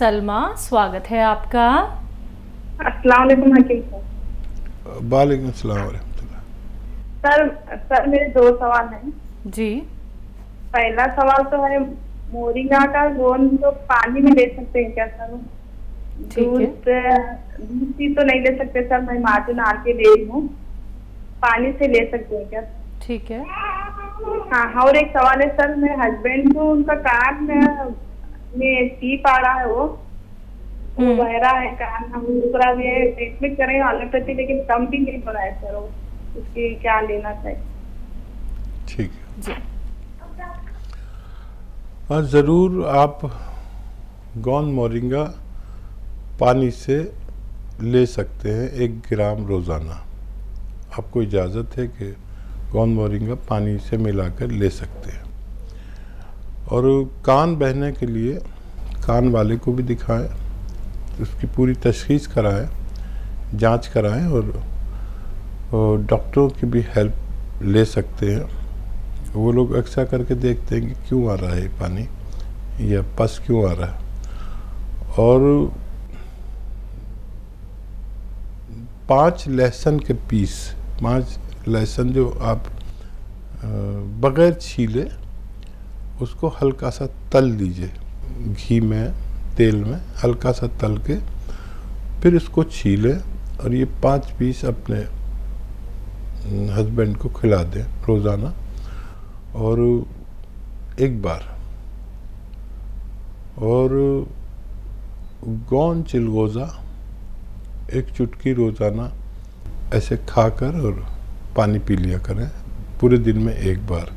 सलमा स्वागत है आपका। अस्सलाम वालेकुम हकीम सर। वालेकुम सर सर मेरे दो सवाल हैं। जी। पहला सवाल तो है मोरिंगा का गोंद तो पानी में ले सकते हैं क्या सर? दूध दूध की तो नहीं ले सकते सर मैं मार्जिन आर के ले रही हूँ। पानी से ले सकते हैं क्या? ठीक है। हाँ और एक सवाल है सर मेरे हस्बैंड को उनका कान में में टीप आ रहा है वो। वो हम्म। बह रहा है कान हम दूसरा भी है ट्रीटमेंट करें एलोपैथी लेकिन कम भी नहीं हो रहा है सर। वो उसकी क्या लेना चाहिए ठीक है। और ज़रूर आप गौन मोरिंगा पानी से ले सकते हैं एक ग्राम रोज़ाना। आपको इजाज़त है कि गौन मोरिंगा पानी से मिलाकर ले सकते हैं। और कान बहने के लिए कान वाले को भी दिखाएँ उसकी पूरी तशखीस कराएँ जाँच कराएँ और, डॉक्टरों की भी हेल्प ले सकते हैं। वो लोग अक्सर करके देखते हैं कि क्यों आ रहा है पानी या पस क्यों आ रहा है। और पाँच लहसुन के पीस पाँच लहसुन जो आप बगैर छीले उसको हल्का सा तल दीजिए, घी में, तेल में, हल्का सा तल के, फिर इसको छीलें और ये पाँच पीस अपने हस्बैंड को खिला दें रोज़ाना। और एक बार, और गौन चिलगोज़ा, एक चुटकी रोज़ाना ऐसे खाकर और पानी पी लिया करें, पूरे दिन में एक बार।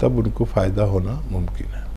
तब उनको फ़ायदा होना मुमकिन है।